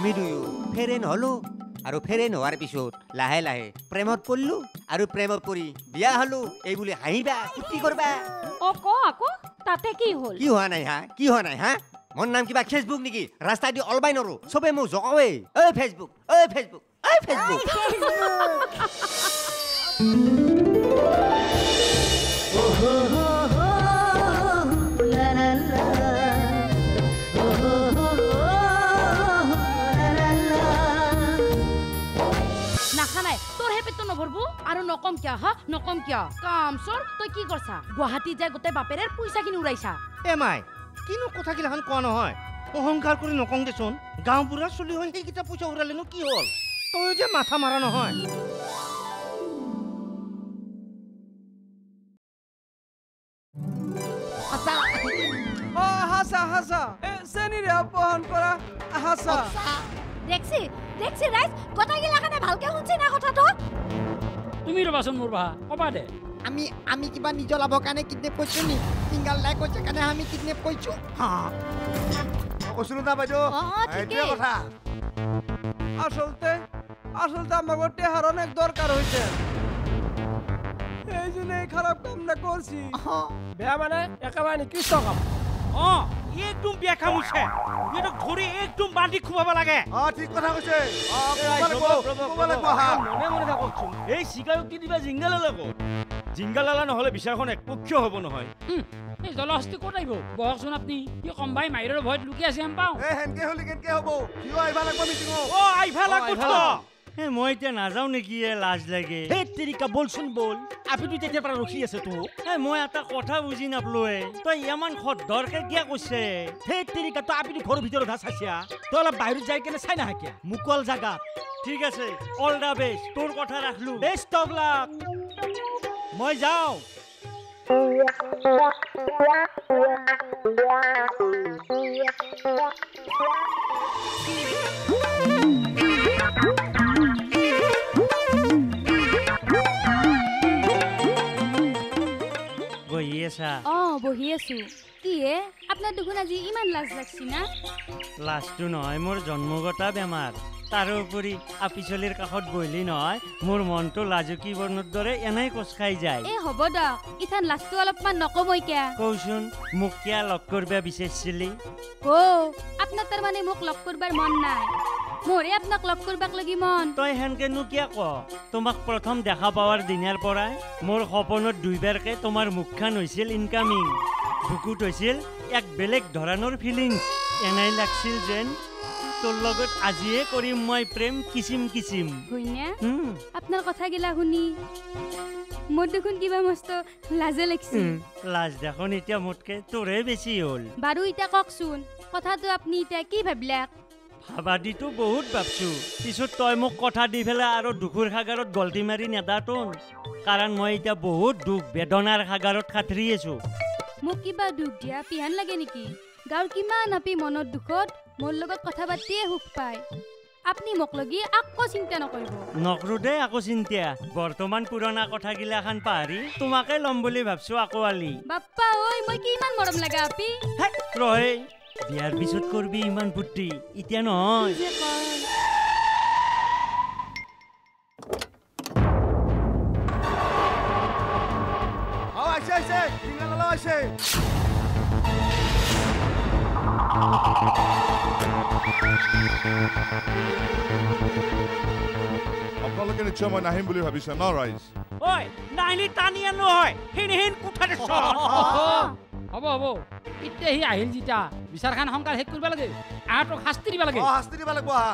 আমি দুয়ো ফেৰেন হ'লো আৰু ফেৰেন হোৱাৰ পিছত লাহে লাহে প্ৰেমত পৰিলো আৰু প্ৰেমত পৰি বিয়া হ'লো এই বুলি হাঁহিবা ফূৰ্তি কৰবা। অ ক আকৌ তাতে কি হ'ল? কি হোৱা নাই হা? কি হোৱা নাই হা? মোৰ নাম কিবা ফেচবুক নেকি? ৰাস্তা দি অলবাই নৰো চবে মোক জকাৱে ঐ ফেচবুক ঐ ফেচবুক ঐ ফেচবুক আৰু নকম কিয় হা? নকম কিয়। কাম চোৰ তই কি কৰছা? গুৱাহাটী যাই গোটেই বাপেৰে পইচাখিনি উৰাইছা। এ মাই কিনো কথাগিলাখান কোৱা নহয়? অহংকাৰ কৰি নকওঁ দেচোন গাঁও বুঢ়া চলি হৈ সেইকেইটা পইচা উৰালেনো কি হ'ল? তই যে মাথা মাৰা নহয়। অ হাসা হাসা এ চেনিৰে অপহৰণ কৰা। হাসা দেখছি দেখছি ৰাইজ। গোটেইগিলাখানে ভালকে শুনছি না কথাটো? তুমি ৰবাচোন মোৰ বাহা কবা দে। আমি আমি কিবা নিজৰ লাভৰ কাৰণে কিডনেপ কৰিছো নি? চিংগাল লাই কৈছে কাৰণে আমি কিডনেপ কৰিছো। কৈছিলো না বাইদেউ? এইটোৱে ঠিকেই। কথা। আসলতে আসলতে আমাকে টেহার অনেক দরকার হয়েছে এই জন্য খারাপ কামটা করছি বেয়া মানে একেবারে নিকৃষ্ট কাম। অ। একদম বিয়া কাম হৈছে সিহঁতক ধৰি একদম বান্ধি খুৱাব লাগে অ ঠিক কথা কৈছে। মনে মনে থাককচোন এই চিকাৰক দিবা জিংগালালা ক'ত জিংগালালা নহ'লে বিচাৰখন একপক্ষীয় হ'ব নহয়। এই জলহস্তি ক'ত আহিব? বহকচোন আপুনি। কি কম্বাই মাইৰৰ ভয়ত লুকি আছে আমি পাওঁ। এ হেনকে হ'লে কেনকে হ'ব? সিও আহিব লাগিব মিটিঙত। অ আইভা লাগব। মই এতিয়া নাযাওঁ নেকি এ লাজ লাগে। হে তেৰিকা বলচোন বল। আপুনি তেতিয়াৰ পৰা ৰখি আছে তো হে মই এটা কথা বুজি নাপলোৱে। তই ইমান সদৰকে কিয় কৈছে? সেই তেৰিকা তো আপুনি ঘৰৰ ভিতৰত হা চাইছা তই অলপ বাহিৰত যাই কেনে চাই নাহা কিয়া? মুকল জাগাত। ঠিক আছে অল দা বেষ্ট তোৰ কথা ৰাখলো। বেষ্ট অফ লাক মই যাওঁ। বহি আছা? অ বহি আছো। কি হে আপোনাৰ দেখোন আজি ইমান লাজ লাগছি না? লাজটো নহয় মোৰ জন্মগতা বেমাৰ। তাৰোপৰি আপিচলিৰ কাষত বহিলি নহয় মোৰ মনটো লাজুকী বৰ্ণৰ দৰে এনেই কোচ খাই যায়। এ হ'ব দক ইথান লাজটো অলপমান নকমই কিয়া। কওচোন মোক কিয় লগ কৰিব বিচাৰিছিলি অ আপোনাৰ তাৰমানে মোক লগ কৰবাৰ মন নাই। মোৰে আপোনাক লগ কৰবাক লাগি মন। তই সেনকেনো কিয় ক? তোমাক প্ৰথম দেখা পোৱাৰ দিনাৰ পৰাই মোৰ সপোনত দুইবাৰকে তোমাৰ মুখখন হৈছিল ইনকামিং বুকুত হৈছিল এক বেলেগ ধৰণৰ ফিলিংছ এনেই লাগছিল যেন তোৰ লগত আজিয়ে কৰিম মই প্ৰেম কিচিম কিচিম। হয়নে? আপোনাৰ কথাগিলা শুনি মোৰ দেখোন কিবা মস্ত লাজে লাগছি। লাজ দেখোন এতিয়া মোতকে তোৰে বেছি হ'ল। বাৰু এতিয়া কওকচোন কথাটো আপুনি এতিয়া কি ভাবিলাক ভাবাদিতো বহুত ভাবছো। পিছত তই মোক কথা দি পেলাই আৰু দুখুৰ সাগৰত গল্টি মাৰি নেদাতোন। কাৰণ মই এতিয়া বহুত দুখ বেদনাৰ সাগৰত খাঠৰি আছো। মোক কিবা দুখ দিয়া পিহান লাগে নেকি? গাঁৱৰ কিমান আপি মনৰ দুখত মোৰ লগত কথা পাতিয়ে সুখ পায়। আপুনি মোক লগি আকৌ চিন্তা নকৰিব। নকৰো দেই আকৌ চিন্তা। বৰ্তমান পুৰণা কথাগিলাখান পাহৰি তোমাকে ল'ম বুলি ভাবছো আকৌ আলি। বাপ্পা ঐ মই কি ইমান মৰম লাগা আপি? ৰহে। বিয়াৰ পিছত কৰবি ইমান বুদ্ধি এতিয়া নহয়। আপোনালোকে নিশ্চয় মই নাহিম বুলি ভাবিছে ন ৰাইজ? ঐ নাহিলি টানি আনো হয়। হেন হেন কোঠাতে হ'ব হ'ব। এতিয়া সি আহিল যেতিয়া বিচাৰখান সোনকালে শেষ কৰিব লাগে আহঁতক শাস্তি দিব লাগে। অ শাস্তি দিব লাগিব আহা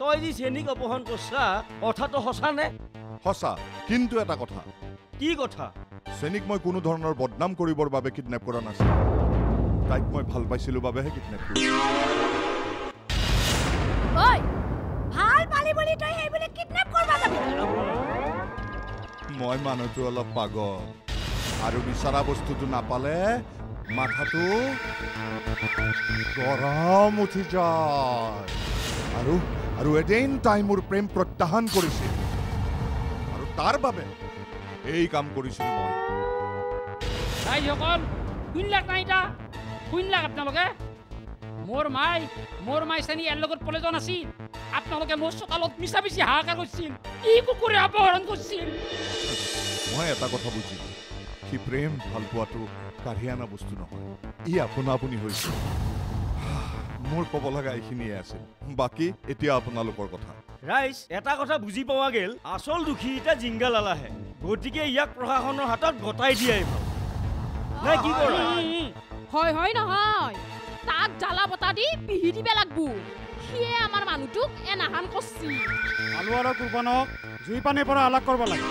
তই যি চেনীক অপহৰণ কৰছা কথাটো সঁচা নে? সঁচা কিন্তু এটা কথা। কি কথা? চেনীক মই কোনো ধৰণৰ বদনাম কৰিবৰ বাবে কিডনেপ কৰা নাছিলো। তাইক মই ভাল পাইছিলো বাবেহে কিডনেপ কৰিছো ঐ ভাল পালি বুলি তই সেইবুলি কিডনেপ কৰবা যাবি। মই মানুহটো অলপ পাগল। আৰু বিচৰা বস্তুটো নাপালে মাথাটো গৰম উঠি যায়। আৰু আৰু এদিন তাই মোৰ প্ৰেম প্ৰত্যাহান কৰিছিল। আৰু তাৰ বাবে এই কাম কৰিছিলো মই। ৰাইজসকল শুনিলাক নাই এতিয়া শুনিলাক আপোনালোকে? মোৰ মাই মোৰ মাই চেনি ইয়াৰ লগত পলেজন আছিল। আপোনালোকে মোৰ চোতালত মিছা মিছি হাহাকাৰ কৰিছিল। ই কুকুৰে অপহৰণ কৰিছিল। মই এটা কথা বুজিলো। সি প্ৰেম ভাল পোৱাটো কাঢ়ি অনা বস্তু নহয়। ই আপোনা আপুনি হৈছে মোৰ ক'ব লগা এইখিনিয়ে আছিল। বাকী এতিয়া আপোনালোকৰ কথা। ৰাইজ এটা কথা বুজি পোৱা গেল। আচল দুখী এতিয়া জিংগালালাহে। গতিকে ইয়াক প্ৰশাসনৰ হাতত গতাই দিয়াই ভাল। নাই কি কৰা হয় হয় নহয়। তাক জ্বালা বতা দি পিহি দিব লাগবো। সিয়ে আমাৰ মানুহটোক এনাহান কৰছি। আলু আৰু কুৰ্বানক জুই পানীৰ পৰা আলাগ কৰিব লাগে।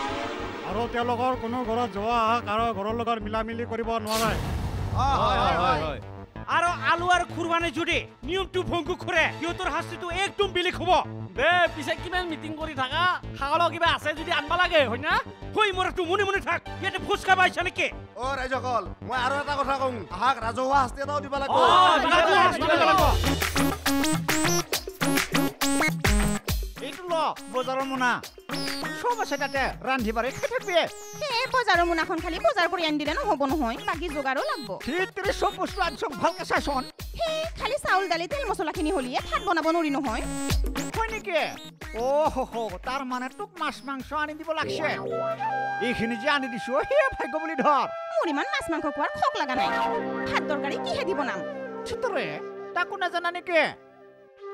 আৰু তেওঁলোকৰ কোনো ঘৰত যোৱা কাৰো ঘৰৰ লগত মিলা মিলি কৰিব নোৱাৰে। আৰু আলু আৰু খুৰবানে যদি নিয়মটো ভংগ কৰে সিহঁতৰ শাস্তিটো একদম বেলেগ হ'ব। দে পিছে কিমান মিটিং কৰি থাকা? খাবলৈ কিবা আছে যদি আনবা লাগে হয় না? হৈ মৰাটো মনে মনে থাক ইয়াতে ভোজ খাব আহিছা নেকি? অ ৰাইজসকল মই আৰু এটা কথা কওঁ। আহাক ৰাজহুৱা শাস্তি এটাও দিব লাগিব। বজাৰৰ মোনা। চব আছে তাতে ৰান্ধি বাঢ়ি খাই থাকবি। সেই বজাৰৰ মোনাখন খালি বজাৰ কৰি আনি দিলে নহ'ব নহয় বাকী যোগাৰো লাগব। ঠিক চব বস্তু আনচোন ভালকে চাচোন সেই খালি চাউল দালি তেল মছলাখিনি হ'লিয়ে ভাত বনাব নোৱাৰি নহয়। হয় নেকি? অ হ হ তাৰ মানে তোক মাছ মাংস আনি দিব লাগছে। এইখিনি যে আনি দিছো সেয়ে ভাগ্য বুলি ধৰ। মোৰ ইমান মাছ মাংস খোৱাৰ খক লগা নাই। ভাত তৰকাৰী কিহে দি বনাম চিতৰে তাকো নাজানা নেকি?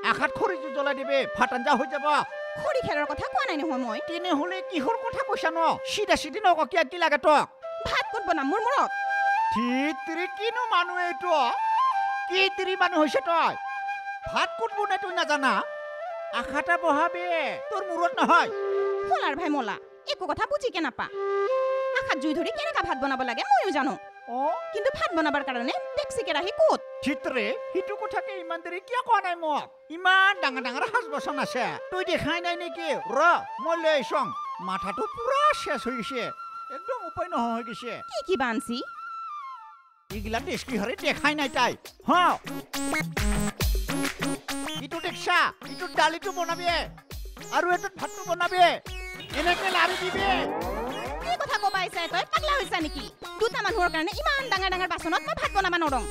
আশাত খৰি জ্বলাই দিবি ভাত আঞ্জা হৈ যাব। খৰি খেৰৰ কথা কোৱা নাই নহয় মই? তেনেহ'লে কিহৰ কথা কৈছা ন? চিধা চিধি নককিয়া কি লাগে তোক? ভাত ক'ত বনাম মোৰ মূৰত? ঠিক তিৰি কিনো মানুহ এইটো? কি তিৰি মানুহ হৈছে তই? ভাত ক'ত বনাই তই নাজানা? আশাটা বহাবি। তোৰ মূৰত নহয়। ফলাৰ ভাই মলা একো কথা বুজিকে নাপা? আশাত জুই ধৰি কেনেকা ভাত বনাব লাগে ময়ো জানো। অ? কিন্তু ভাত বনাবৰ কাৰণে টেক্সি কেৰাহী ক'ত? চিত্ৰে সিটো কথাকে ইমান দেৰি কিয় কোৱা নাই মোক ইমান ডাঙৰ ডাঙৰ সাজ বাচন আছে তই দেখাই নাই নেকি ৰ মই লৈ আহিছং মাথাটো পুৰা চেচ হৈ গৈছে একদম উপায় নোহোৱা হৈ গৈছে কি কি বানছি এইগিলা টেষ্টি হৰে দেখাই নাই তাই হ ইটো দেখছা ইটো দালিটো বনাবি আৰু এইটোত ভাতটো বনাবি এনেকে লাৰি দিবি কি কথা ক'বা আহিছা তই পাগলা হৈছা নেকি দুটা মানুহৰ কাৰণে ইমান ডাঙৰ ডাঙৰ বাচনত মই ভাত বনাব নৰং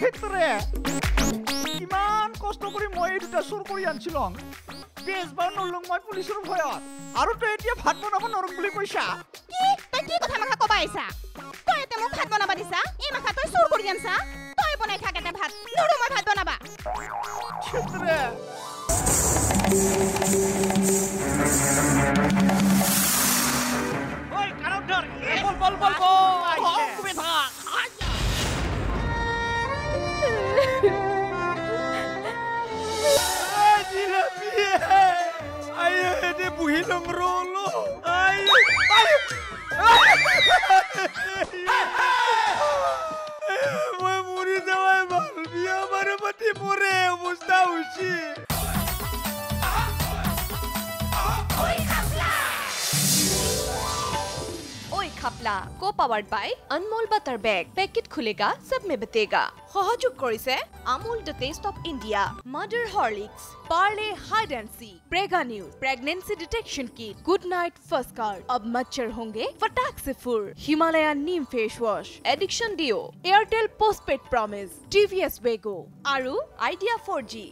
সেইটোৰে ইমান কষ্ট কৰি মই এই দুটা চুৰ কৰি আনিছিলং? বেজবাৰ নলং মই পুলিচৰ ভয়ত আৰু তই এতিয়া ভাত বনাব নৰং বুলি কৈছা। কি? তই কি কথা মাখা ক'বা আহিছা তই এতিয়া মোক ভাত বনাবা দিছা? এই মাখা তই চুৰ কৰি আনছা? তই বনাই থাক এটা ভাত। নৰো মই ভাত বনাবা। চিত্ৰে ঐ কাণত ধৰ। বল বল বল বল কুবে को powered by Anmol butter bag packet खुलेगा सब में बतेगा सहयोग কৰিছে Amul the taste of India mother Horlicks Parle hide and seek Prega news pregnancy detection kit good night first card अब मच्छर होंगे फटाक से फुर Himalaya neem face wash addiction deo Airtel postpaid promise TVS Wego আৰু idea 4G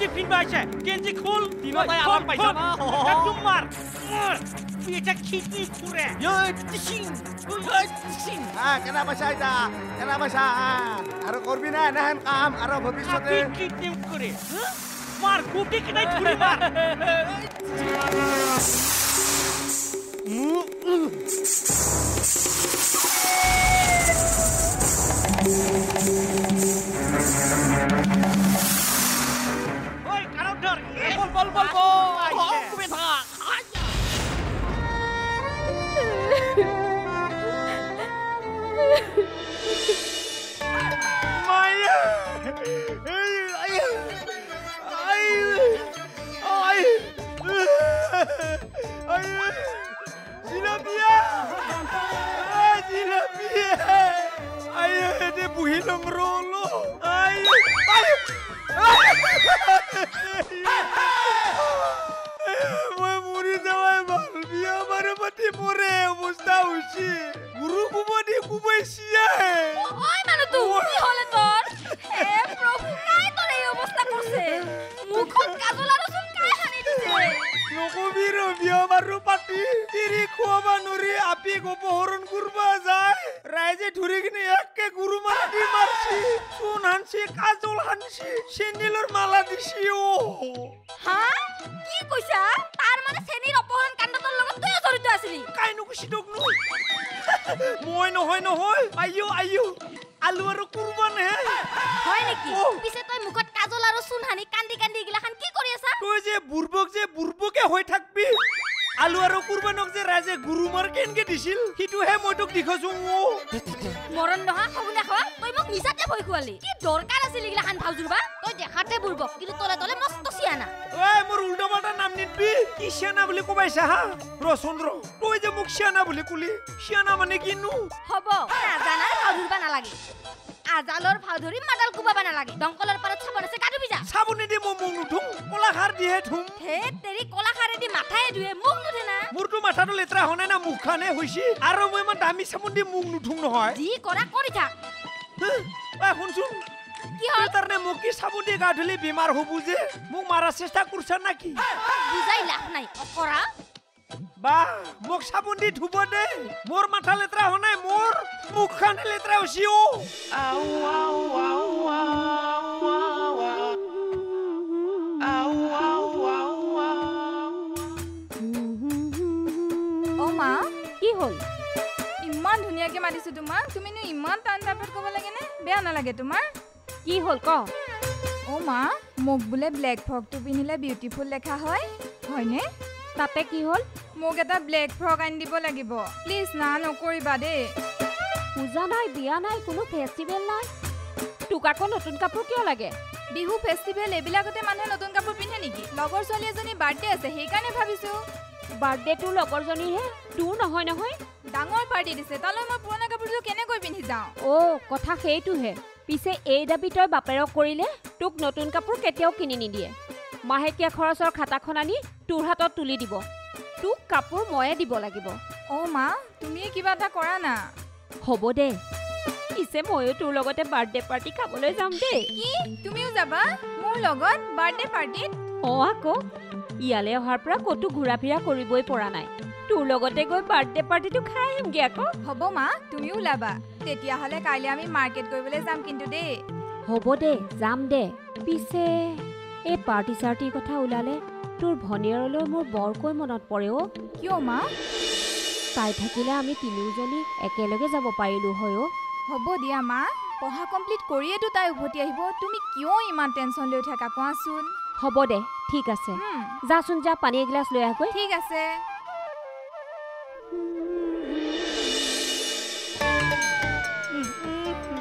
কেঞ্জি ফিনবা আছে কেঞ্জি খোল। দিনতে আরাম পাইছা না। একদম মার। এটা খিটনি খুরে চিচিং কেনা পইচা এটা কেনা পইচা আৰু কৰবি না এনেহেন কাম আৰু ভৱিষ্যতে কিডনি কৰে? মাৰ গুটি কিনাই ছুৰি মাৰ। ওই সিটোহে মই তোক দেখছো মৰণ নহা শগুনে খোৱা তই মোক মিছাতে ভয় খুৱালি। কি দৰকাৰ আছিল এগিলাখান ভাও জুৰবা তই দেখাতে বুৰব কিন্তু তলে তলে মস্ত চিয়ানা। ঐ মোৰ উল্টা পাল্টা নাম নিদবি। কি চিয়ানা বুলি কবাইছা হা? ৰ তই যে মোক চিয়ানা বুলি কলি চিয়ানা মানে কিনো? হ'ব নাজানাৰ ভাও ধৰিব নালাগে। আজালৰ ভাও ধৰি মাডাল কোবাব নালাগে দংকলৰ পাৰত চাবোন আছে ধুবি যা চাবোনে দি মই মুখ নুধুম কলাখাৰ দিহে ধুম। হে তেৰি কলাখাৰেদি মাথায়ে ধুৱে মুখ নুধে না। মোৰতো মাথাটো লেতেৰা হোৱা নাই না মুখখানে হৈছে। আৰু মই ইমান দামী চাবোন দি মুখ নুধুম নহয়। যি কৰা কৰি থাক। ঐ শুনচোন। কি হ'ল? তাৰনে মোক কি চাবোন দি গা ধুলি বেমাৰ হ'ব যে? মোক মাৰাৰ চেষ্টা কৰিছা নাকি বুজাই লাভ নাই অকৰা বা মোক চাবোন দি ধুব দে। মোৰ মাথা লেতেৰা হোৱা নাই মোৰ মুখখানে লেতেৰা হৈছে অ। মা কি হ'ল? ইমান ধুনীয়াকে মাতিছো তোমাক। তুমিনো ইমান টান টাপত ক'ব লাগেনে বেয়া নালাগে তোমাৰ। কি হ'ল ক? অ মা মোক বোলে ব্লেক ফ্ৰকটো পিন্ধিলে বিউটিফুল লেখা হয়। হয়নে? তাতে কি হ'ল? মোক এটা ব্লেক ফ্ৰক আনি দিব লাগিব। প্লিজ না নকৰিবা দেই। পূজা নাই বিয়া নাই কোনো ফেষ্টিভেল নাই। তোক আকৌ নতুন কাপোৰ কিয় লাগে? বিহু ফেষ্টিভেল এইবিলাকতে মানুহে নতুন কাপোৰ পিন্ধে নেকি? লগৰ ছোৱালী এজনী বাৰ্থডে আছে সেইকাৰণে ভাবিছো। বাৰ্থডে তোৰ লগৰজনীৰহে তোৰ নহয় নহয়। ডাঙৰ পাৰ্টি দিছে তালৈ মই পুৰণা কাপোৰযোৰ কেনেকৈ পিন্ধি যাওঁ? অ' কথা সেইটোহে। পিছে এই দাবী তই বাপেৰক কৰিলে তোক নতুন কাপোৰ কেতিয়াও কিনি নিদিয়ে। মাহেকীয়া খৰচৰ খাতাখন আনি তোৰ হাতত তুলি দিব। তোক কাপোৰ ময়ে দিব লাগিব। অ' মা তুমিয়ে কিবা এটা কৰা না। হ'ব দে। পিছে ময়ো তোৰ লগতে বাৰ্থডে পাৰ্টি খাবলৈ যাম দেই কি? তুমিও যাবা? মোৰ লগত বাৰ্থডে পাৰ্টিত? অঁ আকৌ। ইয়ালৈ অহাৰ পৰা ক'তো ঘূৰা ফিৰা কৰিবই পৰা নাই। তোৰ লগতে গৈ বাৰ্থডে পাৰ্টিটো খাই আহিমগৈ আকৌ। হ'ব মা তুমিও ওলাবা। তেতিয়াহ'লে কাইলৈ আমি মাৰ্কেট কৰিবলৈ যাম কিন্তু দেই। হ'ব দে যাম দে। পিছে এই পাৰ্টি চাৰ্টিৰ কথা ওলালে। তোৰ ভনীয়েৰলৈ মোৰ বৰকৈ মনত পৰে অ' কিয় মা? তাই থাকিলে আমি তিনিওজনী একেলগে যাব পাৰিলোঁ হয় অ' হ'ব দিয়া মা। পঢ়া কমপ্লিট কৰিয়েতো তাই উভতি আহিব। তুমি কিয় ইমান টেনশ্যন লৈ থাকা? কোৱাচোন। হ'ব দে ঠিক আছে। যাচোন যা পানী এগিলাচ লৈ আহগৈ। ঠিক আছে।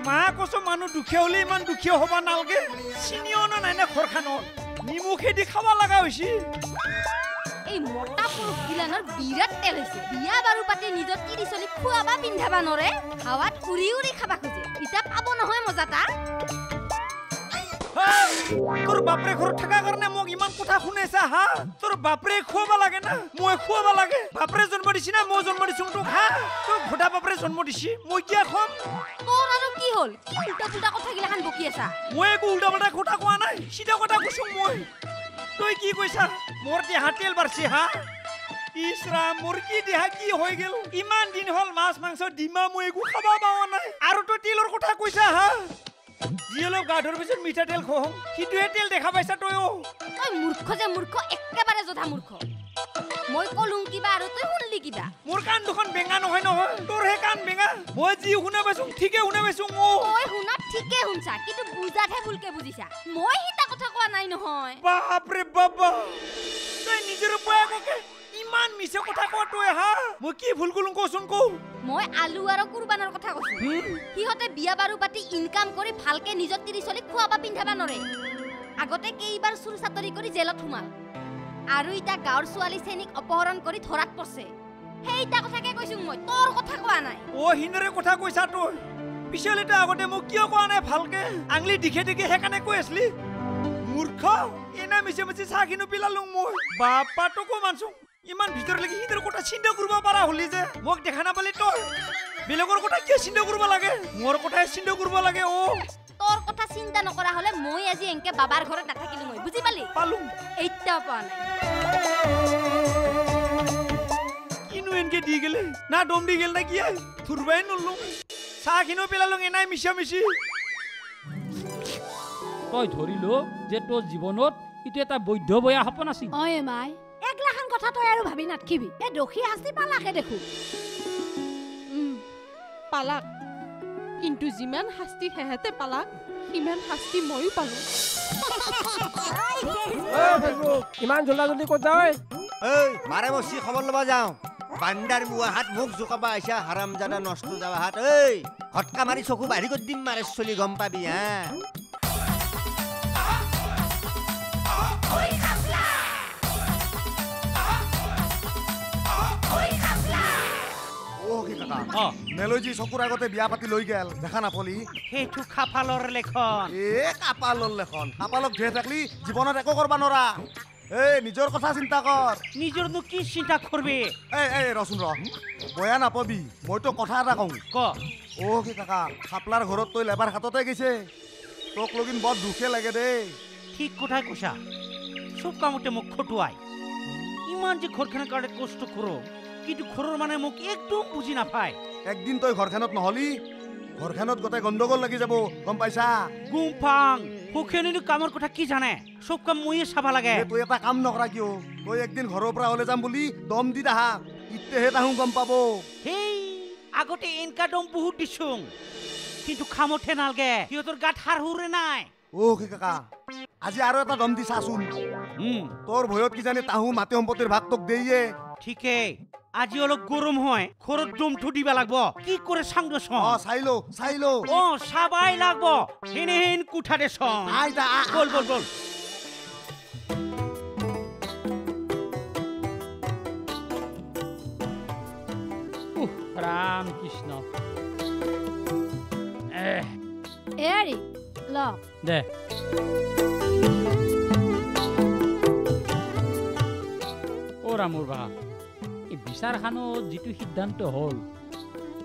মা কৈছো মানুহ দুখীয়া হলে ইমান দুখীয়া হ'ব নালাগে। চিনিও নাই না ঘৰখনত নিমখেদি খাব লগা হৈছে। এই মতা পুৰুষগিলানৰ বিৰাট তেল হৈছে। বিয়া বাৰু পাতি নিজৰ তিৰি চলি খোৱাবা পিন্ধাবা নৰে। খাৱাত উৰি উৰি খাবা খোজে। এতিয়া পাব নহয় মজা তা। তোৰ বাপৰে ঘৰত থকা কাৰণে মোক ইমান কথা শুনাইছা হা তোৰ বাপৰে খুৱাব লাগে না মই খুৱাব লাগে বাপৰে জন্ম দিছি না মই জন্ম দিছো তোক হা তোক ভোটা বাপৰে জন্ম দিছি মই কিয় খুৱাম তোৰ আৰু কি হ'ল কি উল্টা পুল্টা কথাগিলাখান বকি আছা মই একো উল্টা পাল্টা কথা কোৱা নাই চিধা কথা কৈছো মই তই কি কৈছা মোৰ দেহা তেল বাঢ়ছি হা মোৰ কি দেহা কি হৈ গেল ইমান দিন হ'ল মাছ মাংস ডিমা মই একো খাব পাৱা নাই আৰু তই তেলৰ কথা কৈছা হা যি অলপ গা ধৰ পিছত মিঠাতেল খুৱাওঁ সিটোহে তেল দেখা পাইছা অ তই মূৰ্খ যে মূৰ্খ একেবাৰে জধা মূৰ্খ। মই কলুং কিবা আৰু তই শুনলি কিবা? মোৰ কাণ দুখন বেঙা নহয় নহয় তোৰহে কাণ বেঙা। মই যি শুনা পাইছো ঠিকে শুনা পাইছো অ। তই শুনাত ঠিকে শুনছা কিন্তু বুজাতহে ভুলকে বুজিছা। মই সিতা কথা কোৱা নাই নহয়। বাপৰে বাবা তই নিজৰ বয়াককে ইমান মিছে কথা কোৱা তই হা? মই কি ভুল কৰিলো কচোন কওঁ মই আলু আৰু কুৰবানৰ কথা কৈছো। সিহঁতে বিয়া বাৰু পাতি ইনকাম কৰি ভালকে নিজৰ তিৰি চলি খোৱাবা পিন্ধাবা নৰে। আগতে কেইবাৰ চুৰ চাতৰি কৰি জেলত সোমাল। আৰু এতিয়া গাঁৱৰ ছোৱালী চেনীক অপহৰণ কৰি ধৰাত পৰছে। সেইটা কথাকে কৈছো মই? তোৰ কথা কোৱা নাই। অ হিন্দৰে কথা কৈছা তই। পিছলে তই আগতে মোক কিয় কোৱা নাই ভালকে? আঙলি দিখে দিখে সেইকাৰণে কৈ আছিলি। মূৰ্খ এনা মিছে মিছে চাহ কিনো পিলালো মই। বাপাটোকো মানছো ইমান ভিতৰলৈকে সিহঁতৰ কথা চিন্তা কৰিব পাৰা হলি যে। মোক দেখা নাপালি তই। বেলেগৰ কথা কিয় চিন্তা কৰিব লাগে? মোৰ কথাই চিন্তা কৰিব লাগে অ। তোৰ কথা চিন্তা নকৰা হলে মই আজি এনকে বাবাৰ ঘৰত নাথাকিলো মই বুজি পালি? পালো। এতিয়া পোৱা নাই। কিনো এনকে দি গেলে? না দম দি গেল না কি? থুৰবাই নললো চাহখিনিও পেলালো এনাই মিছা মিছি তই ধৰিলো যে তোৰ জীৱনত এইটো এটা বৈধ বয়া সপোন আছিল। অ এ মাই। একলাখান কথা তই আৰু ভাবি নাথকিবি এই দোষী শাস্তি পালাকে দেখো। পালাক। কিন্তু যিমান শাস্তি সেহেঁতে পালাক সিমান শাস্তি ময়ো পালো। ইমান জল্দা জল্দি ক'ত যাওঁ ঐ মাৰে বচি খবৰ ল'ব যাওঁ। বান্দাৰ মুৱা হাত মুখ জোকাবা আহিছা হাৰাম জাদা নষ্ট যাবা হাত। ঐ হটকা মাৰি চকু বাঢ়ি কৰি দিম মাৰে চলি গম পাবি হা? অ। কি কাকা মেলৈজি চকুৰ আগতে বিয়া পাতি লৈ গেল। দেখা নাপলি? সেইটো খাফালৰ লেখন। এ কাপালৰ লেখন। কাপালক ধেৰ থাকলি জীৱনত একো কৰবা নৰা এই নিজৰ কথা চিন্তা কৰ। নিজৰনো কি চিন্তা কৰবি? এই এই ৰচোন ৰ। বয়া নাপাবি। মইতো কথা এটা কওঁ। ক। অ কি কাকা খাপলাৰ ঘৰত তই লেবাৰ হাততে গৈছে। তোক লগিন বৰ দুখে লাগে দেই। ঠিক কথাই কৈছা। চব কামতে মোক খটুৱাই। ইমান যে ঘৰখনৰ কাৰণে কষ্ট কৰোঁ। কিন্তু ঘৰৰ মানে মোক একদম বুজি নাপায়। একদিন তই ঘৰখনত নহলি ঘৰখনত গোটেই গণ্ডগোল লাগি যাব গম পাইছা? গুমফাং সুখেনিনো কামৰ কথা কি জানে? চব কাম ময়ে চাব লাগে। তই এটা কাম নকৰা কিয়? তই একদিন ঘৰৰ পৰা ওলাই যাম বুলি দম দি তাহা ইতেহে তাহোঁ গম পাব। সেই আগতে এনকা দম বহুত দিছোং। কিন্তু খামতহে নালগে সিহঁতৰ গাত সাৰ সুৰে নাই। অ কাকা আজি আৰু এটা দম দি চাচোন। তোৰ ভয়ত কিজানি তাহোঁ মাটি সম্পত্তিৰ ভাগ তোক দিয়ে ঠিকেই আজি অলপ গৰম হয় ঘৰত দমটো দিব লাগব। কি কৰে চাং দে চং অ চাই লো চাই লো অ চাবাই লাগব। হেনে হেন কুঠাৰে চং আই দা আ, বল বল বল। উহ, ৰাম কৃষ্ণ এহ, এৰি ল। দে। অ ৰামৰ বা এই বিচাৰখানত যিটো সিদ্ধান্ত হ'ল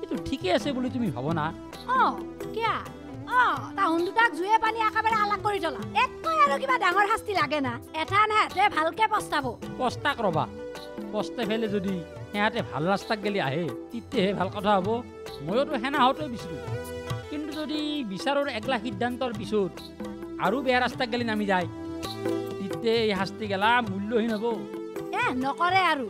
এইটো ঠিকে আছে বুলি তুমি ভাব না অ কিয়া? অ তাহুন দুটাক জুয়ে পানী একেবাৰে আলাক কৰি এককৈ আৰু কিবা ডাঙৰ শাস্তি লাগে না। এটা নেহেতে ভালকে পস্তাব। পস্তাক ৰবা। পস্তাই ফেলে যদি সিহঁতে ভাল ৰাস্তাক গেলি আহে তেতিয়াহে ভাল কথা হ'ব। ময়োতো সেনা হওঁতে বিচাৰোঁ। কিন্তু যদি বিচাৰৰ একলা সিদ্ধান্তৰ পিছত আৰু বেয়া ৰাস্তাক গেলি নামি যায় তেতিয়া এই শাস্তি গেলা মূল্যহীন হ'ব। এ নকৰে আৰু।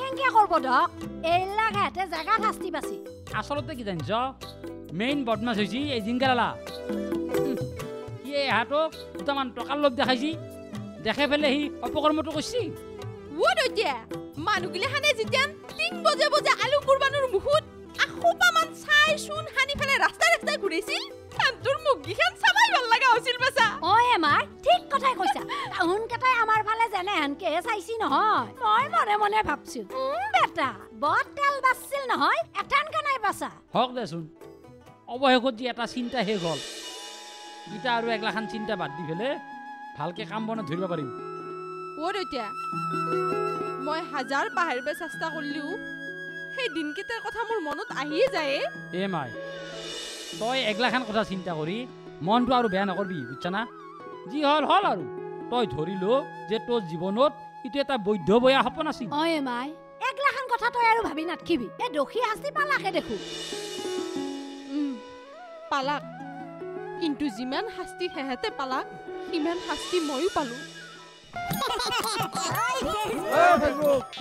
কেংকে কৰব দক? এইবিলাক হেঁতে জেগাত শাস্তি পাছি আচলতে কি জানিছ? মেইন বদমাছ হৈছে এই জিংগালালা। সি এহাতক দুটামান টকাৰ লোভ দেখাইছি। দেখাই পেলাই সি অপকৰ্মটো কৰিছি। ও দৈতিয়া মানুহগিলাখানে যেতিয়া টিং বজে বজে আলু কুৰবানৰ মুখত আখোপামান চাই চোন সানি পেলাই ৰাস্তাই ৰাস্তাই ঘূৰাইছিল তোৰ মুখকেইখন চাবাই ভাল লগা হৈছিল বাচা? অ এমাৰ ঠিক কথাই কৈছা। কেইটাই আমাৰ ফালে যেনে চাইছি নহয়। মই মনে মনে ভাবছো বেটা বৰ তেল বাচছিল নহয় এটানকে নাই বাচা। হওক দেচোন অৱশেষত যি এটা চিন্তা শেষ হ'ল। ইটা আৰু এগলাখান চিন্তা বাদ দি পেলাই ভালকে কাম বনত ধৰিব পাৰিম। ও দৈতিয়া মই হাজাৰ পাহৰিব চেষ্টা কৰিলেও সেই দিনকেইটাৰ কথা মোৰ মনত আহিয়ে যায়। এ মাই তই এগলাখান কথা চিন্তা কৰি মনটো আৰু বেয়া নকৰবি বুজছা না যি হ'ল হ'ল আৰু। তই ধৰিলো যে তোৰ জীৱনত এইটো এটা বৈধ বয়া সপোন আছিল। অ এমাই একলাখান কথা তই আৰু ভাবি নাথকিবি এই দোষী শাস্তি পালাকে দেখো। পালাক। কিন্তু যিমান শাস্তি সেহেঁতে পালাক সিমান শাস্তি ময়ো পালো।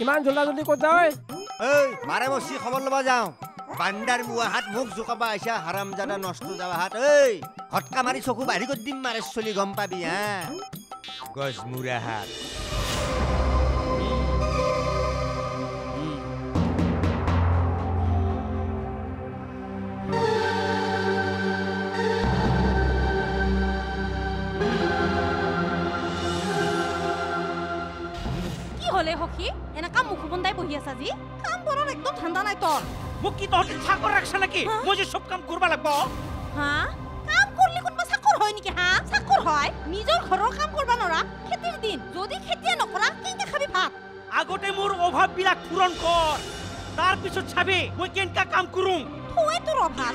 ইমান জল্দা জল্দি ক'ত যাওঁ ঐ? মাৰে বচি খবৰ ল'ব যাওঁ। বান্দাৰ মুৱা হাত মুখ জোকাবা আহিছা হাৰাম জাদা নষ্ট যাবা হাত। ঐ হটকা মাৰি চকু বাঢ়ি কৰি দিম মাৰে চলি গম পাবি হা? গজমুৰা হাত। কি হলে সখী? এনেকা মুখ বন্ধাই বহি আছা যি কাম বৰৰ একদম ঠাণ্ডা নাই তোৰ। মোক কি তহঁতে চাকৰ ৰাখছা নেকি? মই যে চব কাম কৰিব লাগিব? হা কাম কৰিলে কোনোবা চাকৰ হয় নেকি? হা চাকৰ হয়। নিজৰ ঘৰৰ কাম কৰবা নৰা খেতিৰ দিন যদি খেতিয়ে নকৰা কেনেকে খাবি ভাত? আগতে মোৰ অভাৱবিলাক পূৰণ কৰ তাৰ পিছত চাবি মই কেনেকা কাম কৰোঁ থৈ তোৰ অভাৱ।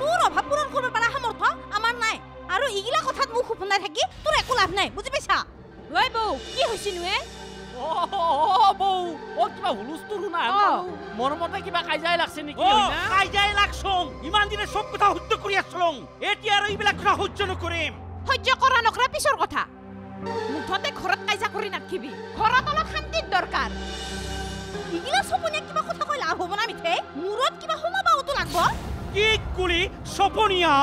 তোৰ অভাৱ পূৰণ কৰিব পৰা সামৰ্থ আমাৰ নাই। আৰু এইগিলা কথাত মোক সুপন্দাই থাকি তোৰ একো লাভ নাই বুজি পাইছা? ঐ বৌ কি হৈছে নুৱে কিবা হুলস্থুল শুনা মোৰ মতে কিবা কাইজাই লাগছে নেকি অ, হয় না? কাইজাই লাগছং ইমান দিনে চব কথা সহ্য কৰি আছলং। এতিয়া আৰু এইবিলাক কথা সহ্য নকৰিম। সহ্য কৰা নকৰা পিছৰ কথা। মুঠতে ঘৰত কাইজা কৰি নাথাকিবি। ঘৰত অলপ শান্তিৰ দৰকাৰ। এইগিলা চপনীয়া কিবা কথা কৈ লাভ হ'ব না মিঠে? মূৰত কিবা সোমাবাওতো লাগব। কি কুলি? চপনীয়া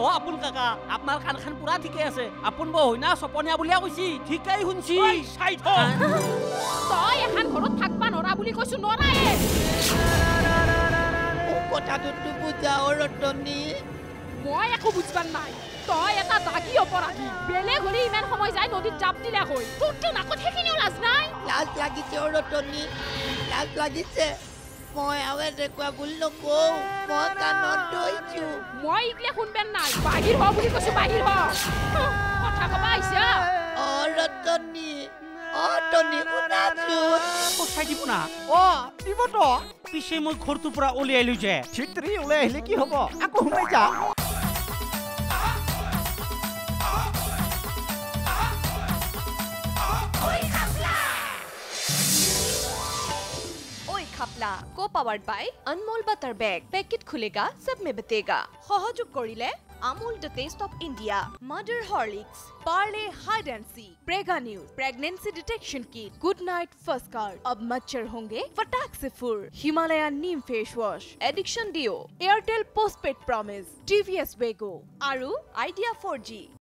অ আপোন কাকা আপোনাৰ কাণখান পুৰা ঠিকে আছে। আপোন বৌ হয় না চপনীয়া বুলিয়ে কৈছি। ঠিকেই শুনছি। চাই তই এখন ঘৰত থাকবা নৰা বুলি কৈছো নৰায়ে কথাটোতো বুজাও ৰতনী। মই একো বুজবান নাই। তই এটা দাগী অপৰাধী। বেলেগ হলে ইমান সময় যায় নদীত জাপ দিলে হৈ তোৰতো নাকত সেইখিনিও লাজ নাই? লাজ লাগিছে ৰতনী। লাজ লাগিছে। মই আৰু এনেকুৱা ভুল নকওঁ মই কাণত ধৰিছো মই ইগলে শুনবেন নাই বাহিৰ হ বুলি কৈছো বাহিৰ হ কথা কবা আহিছা অ ৰতনী অ টনী শুনাচোন পঠাই দিব না অ দিবতো পিছে মই ঘৰটোৰ পৰা উলিয়াইলো যে চিত্ৰী ওলাই আহিলে কি হ'ব আকৌ সোমাই যা থাপলা কো powered by Anmol butter bake packet খুলেগা সব মে বতেগা সহযোগ করিলে Amul the taste of India mother Horlicks Parle hide and seek Prega News pregnancy detection kit Good Knight fast card अब मच्छर होंगे फटाक से फुर Himalaya neem face wash addiction deo Airtel postpaid promise TVS Wego आरु Idea 4G